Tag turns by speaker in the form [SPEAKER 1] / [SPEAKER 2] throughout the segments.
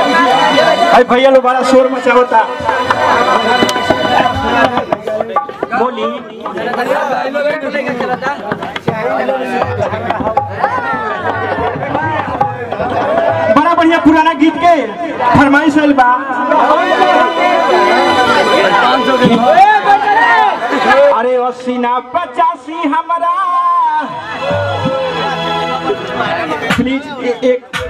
[SPEAKER 1] भैया भैया लोग बड़ा शोर मचा होता। बोली। बड़ा बढ़िया पुराना गीत के फरमाइश आइल बा। अरे ना पचासी हमारा। प्लीज़ एक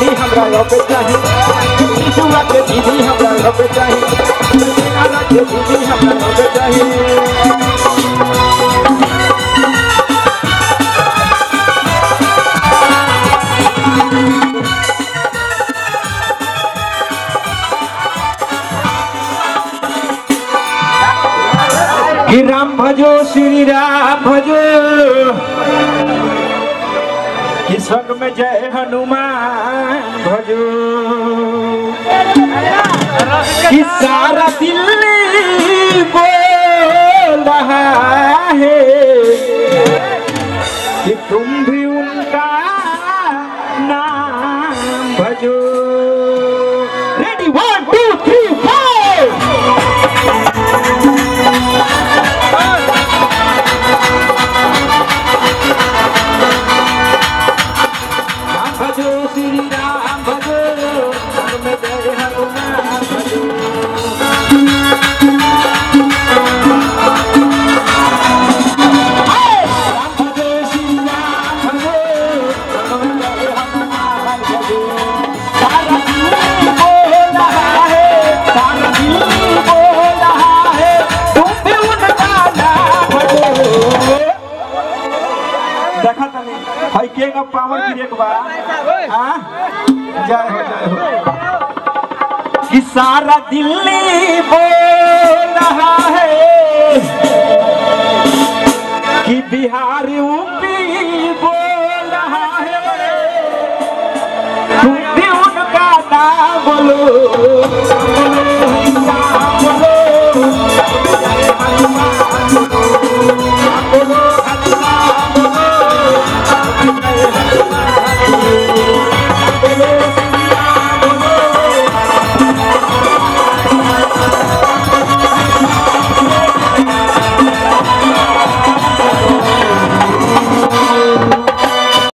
[SPEAKER 1] दीदी हमरा गावे चाही। ईसुआ के दीदी हमरा गावे चाही। जेगाला के दीदी हमरा गावे चाही। राम भजो, श्री राम भजो। कि संग में जय हनुमान भजो कि सारा दिल्ली बोल रहा है कि तुम भी उनका नाम भजो तनी हई के का पावर की एक बार। जय हो जय हो। कि सारा दिल्ली बोल रहा है कि बिहार यूपी है। बोलो।